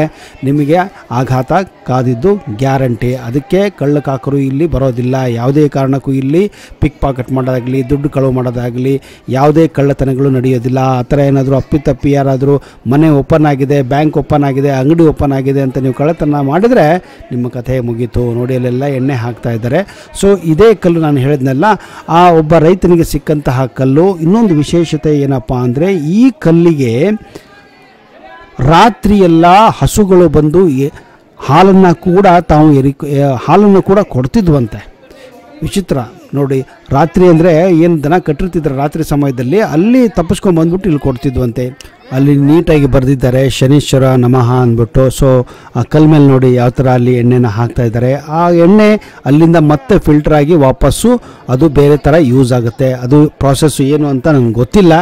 ನಿಮಗೆ ಆಘಾತ ಕಾದಿದ್ದು ಗ್ಯಾರಂಟಿ. ಅದಕ್ಕೆ ಕಳ್ಳ ಕಾಕರು ಇಲ್ಲಿ ಬರೋದಿಲ್ಲ. ಯಾವುದೇ ಕಾರಣಕ್ಕೂ ಇಲ್ಲಿ ಪಿಕ್ ಪಾಕೆಟ್ ಮಾಡೋದಾಗಲಿ, ದುಡ್ಡು ಕಳುವು ಮಾಡೋದಾಗಲಿ ಯಾವುದೇ ಕಳ್ಳತನಗಳು ನಡೆಯೋದಿಲ್ಲ. ಆ ಥರ ಏನಾದರೂ ಅಪ್ಪಿತಪ್ಪಿ ಯಾರಾದರೂ ಮನೆ ಓಪನ್ ಆಗಿದೆ ಬ್ಯಾಂಕ್ ಓಪನ್ ಆಗಿದೆ, ಅಂಗಡಿ ಓಪನ್ ಆಗಿದೆ ಅಂತ ನೀವು ಕಳ್ಳತನ ಮಾಡಿದರೆ ನಿಮ್ಮ ಕಥೆ ಮುಗೀತು. ನೋಡಿ, ಅಲ್ಲೆಲ್ಲ ಎಣ್ಣೆ ಹಾಕ್ತಾ ಇದ್ದಾರೆ. ಸೊ ಇದೇ ಕಲ್ಲು ನಾನು ಹೇಳಿದ್ನಲ್ಲ, ಆ ಒಬ್ಬ ರೈತನಿಗೆ ಸಿಕ್ಕಂತಹ ಕಲ್ಲು. ಇನ್ನೊಂದು ವಿಶೇಷತೆ ಏನಪ್ಪ ಅಂದರೆ, ಈ ಕಲ್ಲಿಗೆ ರಾತ್ರಿಯೆಲ್ಲ ಹಸುಗಳು ಬಂದು ಹಾಲನ್ನು ಕೂಡ ತಾವು ಎರಿ ಹಾಲನ್ನು ಕೂಡ ಕೊಡ್ತಿದ್ವಂತೆ. ವಿಚಿತ್ರ. ನೋಡಿ, ರಾತ್ರಿ ಅಂದರೆ ಏನು ದನ ಕಟ್ಟಿರ್ತಿದ್ರು ರಾತ್ರಿ ಸಮಯದಲ್ಲಿ, ಅಲ್ಲಿ ತಪ್ಪಿಸ್ಕೊಂಡು ಬಂದ್ಬಿಟ್ಟು ಇಲ್ಲಿ ಕೊಡ್ತಿದ್ವಂತೆ. ಅಲ್ಲಿ ನೀಟಾಗಿ ಬರೆದಿದ್ದಾರೆ, ಶನೀಶ್ವರ ನಮಃ ಅಂದ್ಬಿಟ್ಟು. ಸೊ ಆ ಕಲ್ ಮೇಲೆ ನೋಡಿ ಯಾವ ಥರ ಅಲ್ಲಿ ಎಣ್ಣೆನ ಹಾಕ್ತಾ ಇದ್ದಾರೆ. ಆ ಎಣ್ಣೆ ಅಲ್ಲಿಂದ ಮತ್ತೆ ಫಿಲ್ಟರ್ ಆಗಿ ವಾಪಸ್ಸು ಅದು ಬೇರೆ ಥರ ಯೂಸ್ ಆಗುತ್ತೆ. ಅದು ಪ್ರಾಸೆಸ್ಸು ಏನು ಅಂತ ನನಗೆ ಗೊತ್ತಿಲ್ಲ.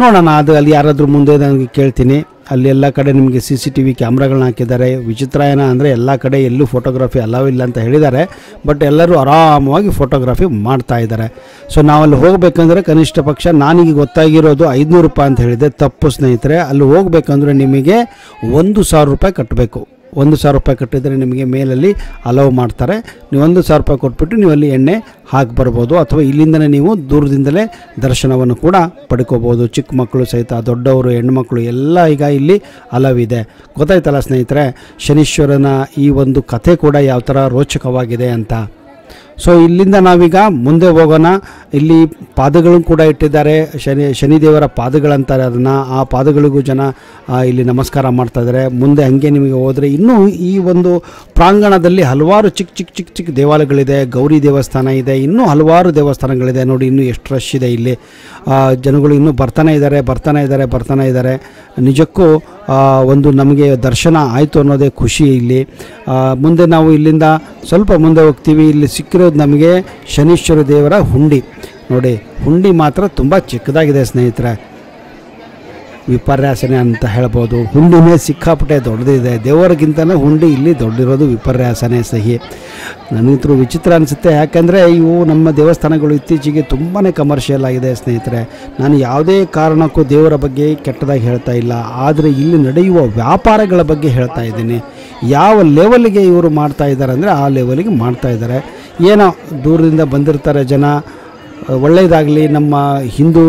ನೋಡೋಣ, ಅದು ಅಲ್ಲಿ ಯಾರಾದರೂ ಮುಂದೆ ನನಗೆ ಕೇಳ್ತೀನಿ. ಅಲ್ಲಿ ಎಲ್ಲ ಕಡೆ ನಿಮಗೆ ಸಿ ಸಿ ಟಿ ವಿ ಕ್ಯಾಮ್ರಾಗಳನ್ನ ಹಾಕಿದ್ದಾರೆ. ವಿಚಿತ್ರ ಏನ ಅಂದರೆ ಎಲ್ಲ ಕಡೆ ಎಲ್ಲೂ ಫೋಟೋಗ್ರಫಿ ಅಲಾವ್ ಇಲ್ಲ ಅಂತ ಹೇಳಿದ್ದಾರೆ. ಬಟ್ ಎಲ್ಲರೂ ಆರಾಮವಾಗಿ ಫೋಟೋಗ್ರಫಿ ಮಾಡ್ತಾ ಇದ್ದಾರೆ. ಸೊ ನಾವಲ್ಲಿ ಹೋಗಬೇಕಂದ್ರೆ ಕನಿಷ್ಠ ಪಕ್ಷ ನಾನೀಗ ಗೊತ್ತಾಗಿರೋದು ಐದುನೂರು ರೂಪಾಯಿ ಅಂತ ಹೇಳಿದೆ. ತಪ್ಪು ಸ್ನೇಹಿತರೆ, ಅಲ್ಲಿ ಹೋಗಬೇಕಂದ್ರೆ ನಿಮಗೆ ಒಂದು ಸಾವಿರ ರೂಪಾಯಿ ಕಟ್ಟಬೇಕು. ಒಂದು ಸಾವಿರ ರೂಪಾಯಿ ಕಟ್ಟಿದರೆ ನಿಮಗೆ ಮೇಲಲ್ಲಿ ಅಲೌ ಮಾಡ್ತಾರೆ. ನೀವು ಒಂದು ಸಾವಿರ ರೂಪಾಯಿ ಕೊಟ್ಬಿಟ್ಟು ನೀವು ಅಲ್ಲಿ ಎಣ್ಣೆ ಹಾಕಿ ಬರ್ಬೋದು ಅಥವಾ ಇಲ್ಲಿಂದಲೇ ನೀವು ದೂರದಿಂದಲೇ ದರ್ಶನವನ್ನು ಕೂಡ ಪಡ್ಕೋಬೋದು. ಚಿಕ್ಕ ಮಕ್ಕಳು ಸಹಿತ, ದೊಡ್ಡವರು ಹೆಣ್ಮಕ್ಳು ಎಲ್ಲ ಈಗ ಇಲ್ಲಿ ಅಲವ್ ಇದೆ. ಗೊತ್ತಾಯ್ತಲ್ಲ ಸ್ನೇಹಿತರೆ, ಶನೀಶ್ವರನ ಈ ಒಂದು ಕಥೆ ಕೂಡ ಯಾವ ಥರ ರೋಚಕವಾಗಿದೆ ಅಂತ? ಸೊ ಇಲ್ಲಿಂದ ನಾವೀಗ ಮುಂದೆ ಹೋಗೋಣ. ಇಲ್ಲಿ ಪಾದಗಳು ಕೂಡ ಇಟ್ಟಿದ್ದಾರೆ. ಶನಿ, ಶನಿದೇವರ ಪಾದಗಳಂತಾರೆ ಅದನ್ನು. ಆ ಪಾದಗಳಿಗೂ ಜನ ಇಲ್ಲಿ ನಮಸ್ಕಾರ ಮಾಡ್ತಾ ಇದ್ದಾರೆ. ಮುಂದೆ ಹಂಗೆ ನಿಮಗೆ ಹೋದರೆ ಇನ್ನೂ ಈ ಒಂದು ಪ್ರಾಂಗಣದಲ್ಲಿ ಹಲವಾರು ಚಿಕ್ಕ ಚಿಕ್ಕ ಚಿಕ್ಕ ಚಿಕ್ಕ ದೇವಾಲಯಗಳಿದೆ. ಗೌರಿ ದೇವಸ್ಥಾನ ಇದೆ. ಇನ್ನೂ ಹಲವಾರು ದೇವಸ್ಥಾನಗಳಿದೆ. ನೋಡಿ, ಇನ್ನೂ ಎಷ್ಟು ರಶ್ ಇದೆ ಇಲ್ಲಿ. ಜನಗಳು ಇನ್ನೂ ಬರ್ತಾನೆ ಇದ್ದಾರೆ ಬರ್ತಾನೆ ಇದ್ದಾರೆ ಬರ್ತಾನೆ ಇದ್ದಾರೆ. ನಿಜಕ್ಕೂ ಒಂದು ನಮಗೆ ದರ್ಶನ ಆಯಿತು ಅನ್ನೋದೇ ಖುಷಿ ಇಲ್ಲಿ. ಮುಂದೆ ನಾವು ಇಲ್ಲಿಂದ ಸ್ವಲ್ಪ ಮುಂದೆ ಹೋಗ್ತೀವಿ. ಇಲ್ಲಿ ಸಿಕ್ಕಿರೋದು ನಮಗೆ ಶನೀಶ್ವರ ದೇವರ ಹುಂಡಿ. ನೋಡಿ, ಹುಂಡಿ ಮಾತ್ರ ತುಂಬ ಚಿಕ್ಕದಾಗಿದೆ ಸ್ನೇಹಿತರೆ. ವಿಪರ್ಯಾಸನೆ ಅಂತ ಹೇಳ್ಬೋದು. ಹುಂಡಿನೇ ಸಿಕ್ಕಾಪಟ್ಟೆ ದೊಡ್ಡದಿದೆ. ದೇವರಿಗಿಂತಲೇ ಹುಂಡಿ ಇಲ್ಲಿ ದೊಡ್ಡಿರೋದು ವಿಪರ್ಯಾಸನೆ ಸಹಿ. ನನಗಂತೂ ವಿಚಿತ್ರ ಅನಿಸುತ್ತೆ. ಯಾಕೆಂದರೆ ಇವು ನಮ್ಮ ದೇವಸ್ಥಾನಗಳು ಇತ್ತೀಚೆಗೆ ತುಂಬಾ ಕಮರ್ಷಿಯಲ್ ಆಗಿದೆ ಸ್ನೇಹಿತರೆ. ನಾನು ಯಾವುದೇ ಕಾರಣಕ್ಕೂ ದೇವರ ಬಗ್ಗೆ ಕೆಟ್ಟದಾಗಿ ಹೇಳ್ತಾ ಇಲ್ಲ. ಆದರೆ ಇಲ್ಲಿ ನಡೆಯುವ ವ್ಯಾಪಾರಗಳ ಬಗ್ಗೆ ಹೇಳ್ತಾ ಇದ್ದೀನಿ. ಯಾವ ಲೆವೆಲ್ಗೆ ಇವರು ಮಾಡ್ತಾ ಇದ್ದಾರೆ ಅಂದರೆ ಆ ಲೆವೆಲ್ಗೆ ಮಾಡ್ತಾ ಇದ್ದಾರೆ. ಏನೋ ದೂರದಿಂದ ಬಂದಿರ್ತಾರೆ ಜನ. ಒಳ್ಳೆಯದಾಗಲಿ ನಮ್ಮ ಹಿಂದೂ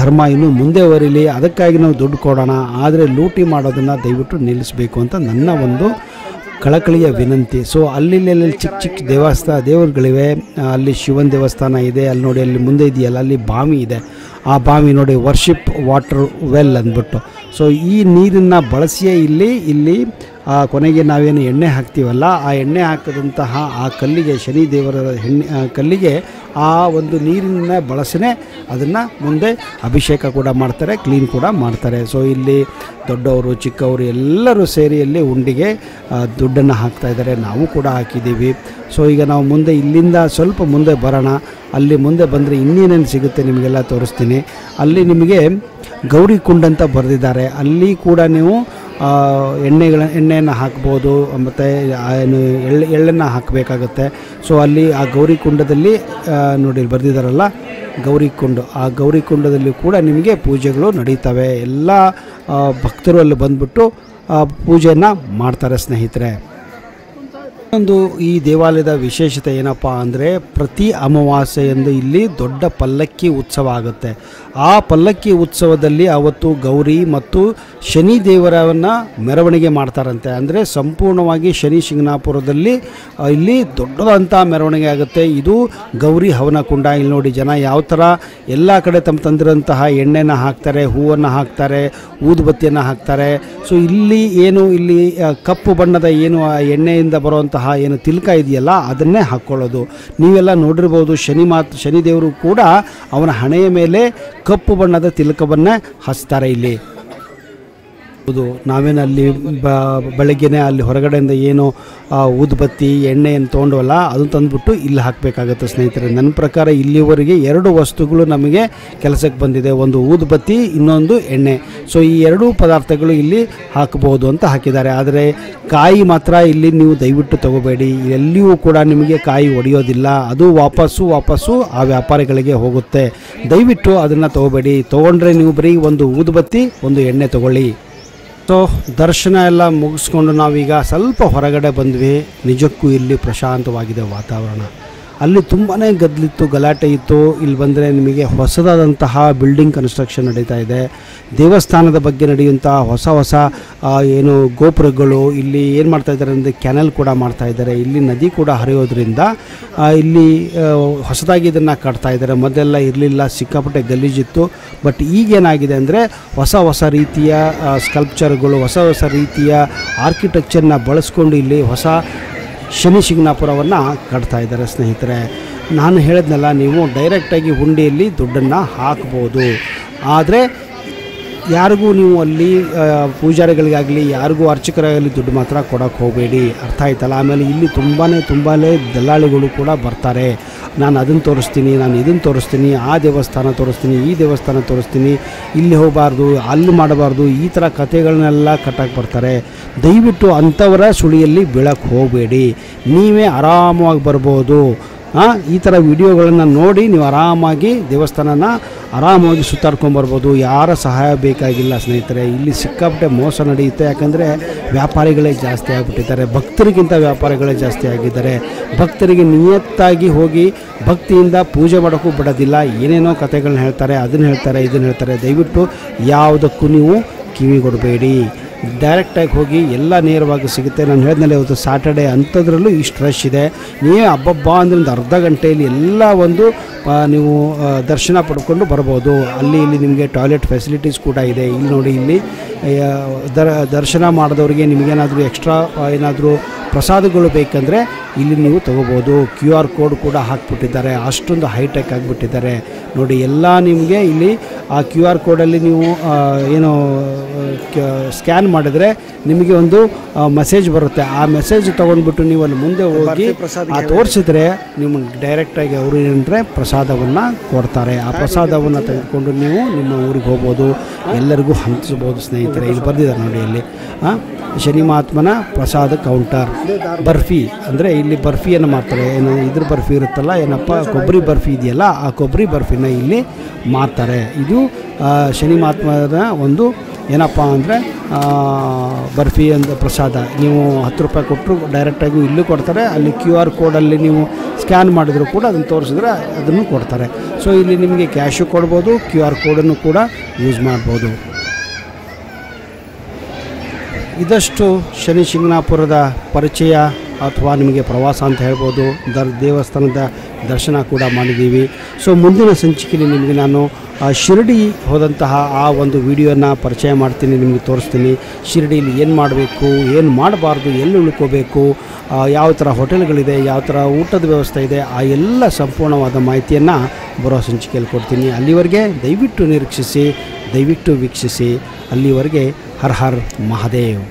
ಧರ್ಮ ಇನ್ನೂ ಮುಂದೆ ಬರೀಲಿ ಅದಕ್ಕಾಗಿ ನಾವು ದುಡ್ಡು ಕೊಡೋಣ, ಆದರೆ ಲೂಟಿ ಮಾಡೋದನ್ನು ದಯವಿಟ್ಟು ನಿಲ್ಲಿಸಬೇಕು ಅಂತ ನನ್ನ ಒಂದು ಕಳಕಳಿಯ ವಿನಂತಿ. ಸೊ ಅಲ್ಲಿ ಚಿಕ್ಕ ಚಿಕ್ಕ ದೇವಸ್ಥಾನ ದೇವರುಗಳಿವೆ. ಅಲ್ಲಿ ಶಿವನ ದೇವಸ್ಥಾನ ಇದೆ, ಅಲ್ಲಿ ನೋಡಿ, ಅಲ್ಲಿ ಮುಂದೆ ಇದೆಯಲ್ಲ, ಅಲ್ಲಿ ಬಾವಿ ಇದೆ. ಆ ಬಾವಿ ನೋಡಿ ವರ್ಷಿಪ್ ವಾಟರ್ ವೆಲ್ ಅಂದ್ಬಿಟ್ಟು. ಸೊ ಈ ನೀರನ್ನು ಬಳಸಿಯೇ ಇಲ್ಲಿ ಇಲ್ಲಿ, ಆ ಕೊನೆಗೆ ನಾವೇನು ಎಣ್ಣೆ ಹಾಕ್ತೀವಲ್ಲ, ಆ ಎಣ್ಣೆ ಹಾಕಿದಂತಹ ಆ ಕಲ್ಲಿಗೆ ಶನಿ ದೇವರ ಹೆಣ್ಣೆ ಕಲ್ಲಿಗೆ ಆ ಒಂದು ನೀರಿನ ಬಳಸನೆ, ಅದನ್ನು ಮುಂದೆ ಅಭಿಷೇಕ ಕೂಡ ಮಾಡ್ತಾರೆ, ಕ್ಲೀನ್ ಕೂಡ ಮಾಡ್ತಾರೆ. ಸೊ ಇಲ್ಲಿ ದೊಡ್ಡವರು, ಚಿಕ್ಕವರು ಎಲ್ಲರೂ ಸೇರಿ ಇಲ್ಲಿ ಉಂಡಿಗೆ ದುಡ್ಡನ್ನು ಹಾಕ್ತಾ ಇದ್ದಾರೆ. ನಾವು ಕೂಡ ಹಾಕಿದ್ದೀವಿ. ಸೊ ಈಗ ನಾವು ಮುಂದೆ ಇಲ್ಲಿಂದ ಸ್ವಲ್ಪ ಮುಂದೆ ಬರೋಣ. ಅಲ್ಲಿ ಮುಂದೆ ಬಂದರೆ ಇನ್ನೇನೇನು ಸಿಗುತ್ತೆ ನಿಮಗೆಲ್ಲ ತೋರಿಸ್ತೀನಿ. ಅಲ್ಲಿ ನಿಮಗೆ ಗೌರಿ ಕುಂಡ್ ಅಂತ ಬರೆದಿದ್ದಾರೆ. ಅಲ್ಲಿ ಕೂಡ ನೀವು ಎಣ್ಣೆಗಳ, ಎಣ್ಣೆಯನ್ನು ಹಾಕ್ಬೋದು, ಮತ್ತು ಏನು, ಎಳ್ಳು, ಎಳ್ಳನ್ನು ಹಾಕಬೇಕಾಗುತ್ತೆ. ಸೊ ಅಲ್ಲಿ ಆ ಗೌರಿ ಕುಂಡದಲ್ಲಿ ನೋಡಿ ಬರೆದಿದ್ದಾರಲ್ಲ, ಗೌರಿ ಕುಂಡ. ಆ ಗೌರಿ ಕುಂಡದಲ್ಲಿ ಕೂಡ ನಿಮಗೆ ಪೂಜೆಗಳು ನಡೀತವೆ. ಎಲ್ಲ ಭಕ್ತರು ಅಲ್ಲಿ ಬಂದ್ಬಿಟ್ಟು ಪೂಜೆಯನ್ನು ಮಾಡ್ತಾರೆ ಸ್ನೇಹಿತರೆ. ಒಂದು ಈ ದೇವಾಲಯದ ವಿಶೇಷತೆ ಏನಪ್ಪ ಅಂದರೆ ಪ್ರತಿ ಅಮಾವಾಸ್ಯೆಯಂದು ಇಲ್ಲಿ ದೊಡ್ಡ ಪಲ್ಲಕ್ಕಿ ಉತ್ಸವ ಆಗುತ್ತೆ. ಆ ಪಲ್ಲಕ್ಕಿ ಉತ್ಸವದಲ್ಲಿ ಅವತ್ತು ಗೌರಿ ಮತ್ತು ಶನಿ ದೇವರವನ್ನು ಮೆರವಣಿಗೆ ಮಾಡ್ತಾರಂತೆ. ಅಂದರೆ ಸಂಪೂರ್ಣವಾಗಿ ಶನಿ ಶಿಂಗನಾಪುರದಲ್ಲಿ ಇಲ್ಲಿ ದೊಡ್ಡದಂಥ ಮೆರವಣಿಗೆ ಆಗುತ್ತೆ. ಇದು ಗೌರಿ ಹವನ ಕುಂಡ. ಇಲ್ಲಿ ನೋಡಿ ಜನ ಯಾವ ಥರ ಎಲ್ಲ ಕಡೆ ತಮ್ಮ ತಂದಿರೋಂತಹ ಎಣ್ಣೆನ ಹಾಕ್ತಾರೆ, ಹೂವನ್ನು ಹಾಕ್ತಾರೆ, ಊದುಬತ್ತಿಯನ್ನು ಹಾಕ್ತಾರೆ. ಸೊ ಇಲ್ಲಿ ಏನು, ಇಲ್ಲಿ ಕಪ್ಪು ಬಣ್ಣದ ಏನು ಆ ಎಣ್ಣೆಯಿಂದ ಬರುವಂತಹ ಏನು ತಿಲಕ ಇದೆಯಲ್ಲ ಅದನ್ನೇ ಹಾಕ್ಕೊಳ್ಳೋದು ನೀವೆಲ್ಲ ನೋಡಿರ್ಬೋದು ಶನಿ ಮಾತ್, ಶನಿದೇವರು ಕೂಡ ಅವನ ಹಣೆಯ ಮೇಲೆ ಕಪ್ಪು ಬಣ್ಣದ ತಿಲಕವನ್ನು ಹಚ್ತಾರೆ ಇಲ್ಲಿ. ಹೌದು ನಾವೇನು ಅಲ್ಲಿ ಬ, ಬೆಳಗ್ಗೆನೇ ಅಲ್ಲಿ ಹೊರಗಡೆಯಿಂದ ಏನು ಊದ್ಬತ್ತಿ ಎಣ್ಣೆಯನ್ನು ತೊಗೊಂಡವಲ್ಲ, ಅದನ್ನು ತಂದುಬಿಟ್ಟು ಇಲ್ಲಿ ಹಾಕಬೇಕಾಗತ್ತೆ ಸ್ನೇಹಿತರೆ. ನನ್ನ ಪ್ರಕಾರ ಇಲ್ಲಿವರೆಗೆ ಎರಡು ವಸ್ತುಗಳು ನಮಗೆ ಕೆಲಸಕ್ಕೆ ಬಂದಿದೆ. ಒಂದು ಊದುಬತ್ತಿ ಇನ್ನೊಂದು ಎಣ್ಣೆ. ಸೊ ಈ ಎರಡೂ ಪದಾರ್ಥಗಳು ಇಲ್ಲಿ ಹಾಕಬಹುದು ಅಂತ ಹಾಕಿದ್ದಾರೆ. ಆದರೆ ಕಾಯಿ ಮಾತ್ರ ಇಲ್ಲಿ ನೀವು ದಯವಿಟ್ಟು ತಗೋಬೇಡಿ. ಎಲ್ಲಿಯೂ ಕೂಡ ನಿಮಗೆ ಕಾಯಿ ಒಡೆಯೋದಿಲ್ಲ. ಅದು ವಾಪಸ್ಸು ವಾಪಸ್ಸು ಆ ವ್ಯಾಪಾರಿಗಳಿಗೆ ಹೋಗುತ್ತೆ. ದಯವಿಟ್ಟು ಅದನ್ನು ತಗೋಬೇಡಿ. ತೊಗೊಂಡ್ರೆ ನೀವು ಬರೀ ಒಂದು ಊದುಬತ್ತಿ ಒಂದು ಎಣ್ಣೆ ತಗೊಳ್ಳಿ. ಸೊ ದರ್ಶನ ಎಲ್ಲ ಮುಗಿಸ್ಕೊಂಡು ನಾವೀಗ ಸ್ವಲ್ಪ ಹೊರಗಡೆ ಬಂದ್ವಿ. ನಿಜಕ್ಕೂ ಇಲ್ಲಿ ಪ್ರಶಾಂತವಾಗಿದೆ ವಾತಾವರಣ. ಅಲ್ಲಿ ತುಂಬಾ ಗದ್ದಲಿತ್ತು, ಗಲಾಟೆ ಇತ್ತು. ಇಲ್ಲಿ ಬಂದರೆ ನಿಮಗೆ ಹೊಸದಾದಂತಹ ಬಿಲ್ಡಿಂಗ್ ಕನ್ಸ್ಟ್ರಕ್ಷನ್ ನಡೀತಾ ಇದೆ. ದೇವಸ್ಥಾನದ ಬಗ್ಗೆ ನಡೆಯುವಂಥ ಹೊಸ ಹೊಸ ಏನು ಗೋಪುರಗಳು, ಇಲ್ಲಿ ಏನು ಮಾಡ್ತಾ ಇದ್ದಾರೆ ಅಂದರೆ ಕ್ಯಾನಲ್ ಕೂಡ ಮಾಡ್ತಾ ಇದ್ದಾರೆ. ಇಲ್ಲಿ ನದಿ ಕೂಡ ಹರಿಯೋದ್ರಿಂದ ಇಲ್ಲಿ ಹೊಸದಾಗಿ ಇದನ್ನು ಕಟ್ತಾ ಇದ್ದಾರೆ. ಮೊದಲೆಲ್ಲ ಇರಲಿಲ್ಲ, ಸಿಕ್ಕಾಪಟ್ಟೆ ಗಲೀಜಿತ್ತು ಬಟ್ ಈಗೇನಾಗಿದೆ ಅಂದರೆ ಹೊಸ ಹೊಸ ರೀತಿಯ ಸ್ಕಲ್ಪ್ಚರ್ಗಳು ಹೊಸ ಹೊಸ ರೀತಿಯ ಆರ್ಕಿಟೆಕ್ಚರ್ನ ಬಳಸ್ಕೊಂಡು ಇಲ್ಲಿ ಹೊಸ ಶನಿ ಶಿಂಗನಾಪುರವನ್ನು ಕಟ್ತಾ ಇದ್ದಾರೆ ಸ್ನೇಹಿತರೆ. ನಾನು ಹೇಳಿದ್ನಲ್ಲ, ನೀವು ಡೈರೆಕ್ಟಾಗಿ ಹುಂಡಿಯಲ್ಲಿ ದುಡ್ಡನ್ನು ಹಾಕ್ಬೋದು. ಆದರೆ ಯಾರಿಗೂ ನೀವು ಅಲ್ಲಿ ಪೂಜಾರಿಗಳಿಗಾಗಲಿ, ಯಾರಿಗೂ ಅರ್ಚಕರಾಗಲಿ ದುಡ್ಡು ಮಾತ್ರ ಕೊಡೋಕ್ಕೆ ಹೋಗಬೇಡಿ. ಅರ್ಥ ಆಯ್ತಲ್ಲ? ಆಮೇಲೆ ಇಲ್ಲಿ ತುಂಬಾ ತುಂಬಾ ದಲ್ಲಾಳಿಗಳು ಕೂಡ ಬರ್ತಾರೆ. ನಾನು ಅದನ್ನು ತೋರಿಸ್ತೀನಿ, ನಾನು ಇದನ್ನು ತೋರಿಸ್ತೀನಿ, ಆ ದೇವಸ್ಥಾನ ತೋರಿಸ್ತೀನಿ, ಈ ದೇವಸ್ಥಾನ ತೋರಿಸ್ತೀನಿ, ಇಲ್ಲಿ ಹೋಗಬಾರ್ದು, ಅಲ್ಲಿ ಮಾಡಬಾರ್ದು, ಈ ಥರ ಕಥೆಗಳನ್ನೆಲ್ಲ ಕಟ್ಟಕ್ಕೆ ಬರ್ತಾರೆ. ದಯವಿಟ್ಟು ಅಂಥವರ ಸುಳಿಯಲ್ಲಿ ಬೀಳಕ್ಕೆ ಹೋಗಬೇಡಿ. ನೀವೇ ಆರಾಮವಾಗಿ ಬರ್ಬೋದು. ಈ ಥರ ವಿಡಿಯೋಗಳನ್ನು ನೋಡಿ ನೀವು ಆರಾಮಾಗಿ ದೇವಸ್ಥಾನನ ಆರಾಮಾಗಿ ಸುತ್ತಾಡ್ಕೊಂಬರ್ಬೋದು ಯಾರ ಸಹಾಯ ಬೇಕಾಗಿಲ್ಲ ಸ್ನೇಹಿತರೆ. ಇಲ್ಲಿ ಸಿಕ್ಕಾಪಟ್ಟೆ ಮೋಸ ನಡೆಯುತ್ತೆ. ಯಾಕಂದರೆ ವ್ಯಾಪಾರಿಗಳೇ ಜಾಸ್ತಿ ಆಗಿಬಿಟ್ಟಿದ್ದಾರೆ. ಭಕ್ತರಿಗಿಂತ ವ್ಯಾಪಾರಿಗಳೇ ಜಾಸ್ತಿ ಆಗಿದ್ದಾರೆ. ಭಕ್ತರಿಗೆ ನಿಯತ್ತಾಗಿ ಹೋಗಿ ಭಕ್ತಿಯಿಂದ ಪೂಜೆ ಮಾಡೋಕ್ಕೂ ಬಿಡೋದಿಲ್ಲ. ಏನೇನೋ ಕಥೆಗಳನ್ನ ಹೇಳ್ತಾರೆ, ಅದನ್ನು ಹೇಳ್ತಾರೆ, ಇದನ್ನು ಹೇಳ್ತಾರೆ. ದಯವಿಟ್ಟು ಯಾವುದಕ್ಕೂ ನೀವು ಕಿವಿ ಕೊಡಬೇಡಿ ಡೈರೆಕ್ಟಾಗಿ ಹೋಗಿ ಎಲ್ಲ ನೇರವಾಗಿ ಸಿಗುತ್ತೆ. ನಾನು ಹೇಳಿದ್ನಲ್ಲ ಇವತ್ತು ಸಾಟರ್ಡೆ ಅಂಥದ್ರಲ್ಲೂ ಇಷ್ಟು ರಶ್ ಇದೆ. ನೀವೇ ಹಬ್ಬಬ್ಬ ಅಂದರೆ ಒಂದು ಅರ್ಧ ಗಂಟೆಯಲ್ಲಿ ಎಲ್ಲ ಒಂದು ನೀವು ದರ್ಶನ ಪಡ್ಕೊಂಡು ಬರ್ಬೋದು. ಅಲ್ಲಿ ಇಲ್ಲಿ ನಿಮಗೆ ಟಾಯ್ಲೆಟ್ ಫೆಸಿಲಿಟೀಸ್ ಕೂಡ ಇದೆ. ಇಲ್ಲಿ ನೋಡಿ ಇಲ್ಲಿ ದರ್ಶನ ಮಾಡಿದವ್ರಿಗೆ ನಿಮಗೇನಾದರೂ ಎಕ್ಸ್ಟ್ರಾ ಏನಾದರೂ ಪ್ರಸಾದಗಳು ಬೇಕಂದರೆ ಇಲ್ಲಿ ನೀವು ತಗೋಬೋದು. ಕ್ಯೂ ಆರ್ ಕೋಡ್ ಕೂಡ ಹಾಕ್ಬಿಟ್ಟಿದ್ದಾರೆ. ಅಷ್ಟೊಂದು ಹೈಟೆಕ್ ಆಗಿಬಿಟ್ಟಿದ್ದಾರೆ. ನೋಡಿ ಎಲ್ಲ ನಿಮಗೆ ಇಲ್ಲಿ ಆ ಕ್ಯೂ ಆರ್ ಕೋಡಲ್ಲಿ ನೀವು ಏನು ಸ್ಕ್ಯಾನ್ ಮಾಡಿದರೆ ನಿಮಗೆ ಒಂದು ಮೆಸೇಜ್ ಬರುತ್ತೆ. ಆ ಮೆಸೇಜ್ ತೊಗೊಂಡ್ಬಿಟ್ಟು ನೀವು ಅಲ್ಲಿ ಮುಂದೆ ಹೋಗಿ ಆ ತೋರಿಸಿದ್ರೆ ನಿಮ್ಮ ಡೈರೆಕ್ಟಾಗಿ ಅವರು ಏನಂದರೆ ಪ್ರಸಾದವನ್ನು ಕೊಡ್ತಾರೆ. ಆ ಪ್ರಸಾದವನ್ನು ತೆಗೆದುಕೊಂಡು ನೀವು ನಿಮ್ಮ ಊರಿಗೆ ಹೋಗ್ಬೋದು. ಎಲ್ಲರಿಗೂ ಹಂಚಿಸ್ಬೋದು ಸ್ನೇಹಿತರೆ. ಇಲ್ಲಿ ಬರ್ದಿದ್ದಾರೆ ನೋಡಿ ಇಲ್ಲಿ ಶನಿ ಮಹಾತ್ಮನ ಪ್ರಸಾದ ಕೌಂಟರ್ ಬರ್ಫಿ ಅಂದರೆ ಇಲ್ಲಿ ಬರ್ಫಿಯನ್ನು ಮಾಡ್ತಾರೆ. ಏನು ಇದ್ರ ಬರ್ಫಿ ಇರುತ್ತಲ್ಲ, ಏನಪ್ಪ, ಕೊಬ್ಬರಿ ಬರ್ಫಿ ಇದೆಯಲ್ಲ, ಆ ಕೊಬ್ಬರಿ ಬರ್ಫಿನ ಇಲ್ಲಿ ಮಾಡ್ತಾರೆ. ಇದು ಶನಿ ಮಹಾತ್ಮನ ಒಂದು ಏನಪ್ಪ ಅಂದರೆ ಬರ್ಫಿ ಅಂತ ಪ್ರಸಾದ. ನೀವು ಹತ್ತು ರೂಪಾಯಿ ಕೊಟ್ಟರು ಡೈರೆಕ್ಟಾಗಿ ಇಲ್ಲೂ ಕೊಡ್ತಾರೆ. ಅಲ್ಲಿ ಕ್ಯೂ ಆರ್ ಕೋಡಲ್ಲಿ ನೀವು ಸ್ಕ್ಯಾನ್ ಮಾಡಿದರೂ ಕೂಡ ಅದನ್ನು ತೋರಿಸಿದ್ರೆ ಅದನ್ನು ಕೊಡ್ತಾರೆ. ಸೊ ಇಲ್ಲಿ ನಿಮಗೆ ಕ್ಯಾಶು ಕೊಡ್ಬೋದು, ಕ್ಯೂ ಆರ್ ಕೋಡನ್ನು ಕೂಡ ಯೂಸ್ ಮಾಡ್ಬೋದು. ಇದಷ್ಟು ಶನಿ ಶಿಂಗನಾಪುರದ ಪರಿಚಯ. ಅಥವಾ ನಿಮಗೆ ಪ್ರವಾಸ ಅಂತ ಹೇಳ್ಬೋದು, ದರ್ ದೇವಸ್ಥಾನದ ದರ್ಶನ ಕೂಡ ಮಾಡಿದ್ದೀವಿ. ಸೊ ಮುಂದಿನ ಸಂಚಿಕೆಯಲ್ಲಿ ನಿಮಗೆ ನಾನು ಶಿರಡಿ ಹೋದಂತಹ ಆ ಒಂದು ವಿಡಿಯೋನ ಪರಿಚಯ ಮಾಡ್ತೀನಿ, ನಿಮಗೆ ತೋರಿಸ್ತೀನಿ. ಶಿರಡಿಯಲ್ಲಿ ಏನು ಮಾಡಬೇಕು, ಏನು ಮಾಡಬಾರ್ದು, ಎಲ್ಲಿ ಉಳ್ಕೋಬೇಕು ಯಾವ ಥರ ಹೋಟೆಲ್ಗಳಿದೆ, ಯಾವ ಥರ ಊಟದ ವ್ಯವಸ್ಥೆ ಇದೆ, ಆ ಎಲ್ಲ ಸಂಪೂರ್ಣವಾದ ಮಾಹಿತಿಯನ್ನು ಬರೋ ಸಂಚಿಕೆಯಲ್ಲಿ ಕೊಡ್ತೀನಿ. ಅಲ್ಲಿವರೆಗೆ ದಯವಿಟ್ಟು ನಿರೀಕ್ಷಿಸಿ, ದಯವಿಟ್ಟು ವೀಕ್ಷಿಸಿ. ಅಲ್ಲಿವರೆಗೆ ಹರ್ ಹರ್ ಮಹಾದೇವ್.